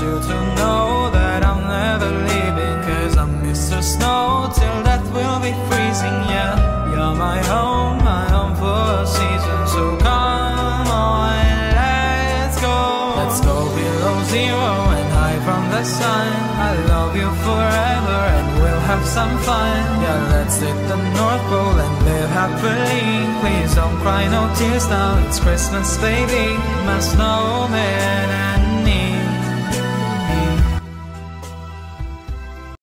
you to know that I'm never leaving Cause I'm Mr. Snow till death will be freezing. Yeah, you're my home, my home for a season. So come on, let's go. Let's go below zero and hide from the sun. I love you forever and we'll have some fun. Yeah, let's hit the North Pole and live happily. Please don't cry, no tears now. It's Christmas, baby. My snowman